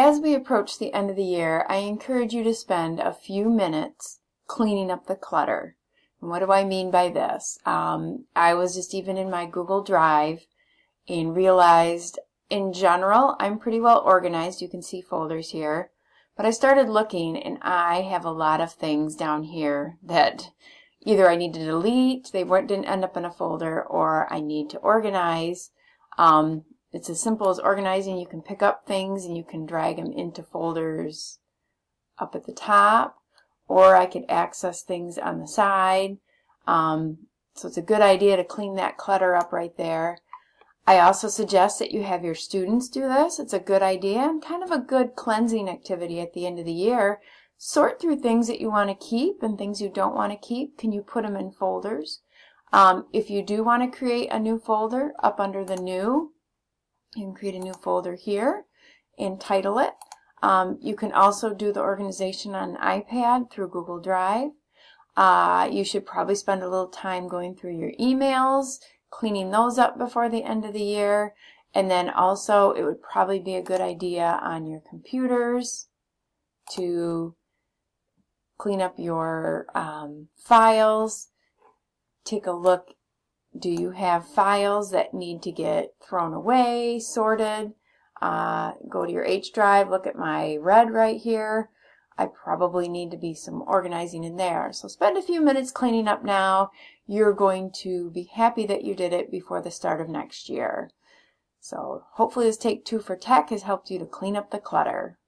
As we approach the end of the year, I encourage you to spend a few minutes cleaning up the clutter. And what do I mean by this? Um, I was just even in my Google Drive and realized in general, I'm pretty well organized. You can see folders here. But I started looking and I have a lot of things down here that either I need to delete, they weren't, didn't end up in a folder, or I need to organize. Um, it's as simple as organizing. You can pick up things and you can drag them into folders up at the top, or I could access things on the side. Um, so it's a good idea to clean that clutter up right there. I also suggest that you have your students do this. It's a good idea and kind of a good cleansing activity at the end of the year. Sort through things that you want to keep and things you don't want to keep. Can you put them in folders? Um, if you do want to create a new folder up under the new, you can create a new folder here and title it. Um, you can also do the organization on an iPad through Google Drive. Uh, you should probably spend a little time going through your emails cleaning those up before the end of the year. And then also it would probably be a good idea on your computers to clean up your um, files. Take a look. Do you have files that need to get thrown away, sorted? Uh, go to your H drive, look at my red right here. I probably need to be some organizing in there. So spend a few minutes cleaning up now. You're going to be happy that you did it before the start of next year. So hopefully this Take Two for Tech has helped you to clean up the clutter.